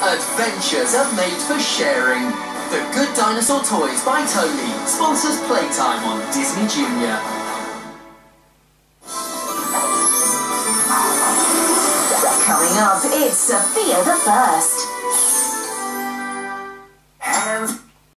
Adventures are made for sharing. The Good Dinosaur Toys by Tomy sponsors playtime on Disney Junior. Coming up, it's Sofia the First.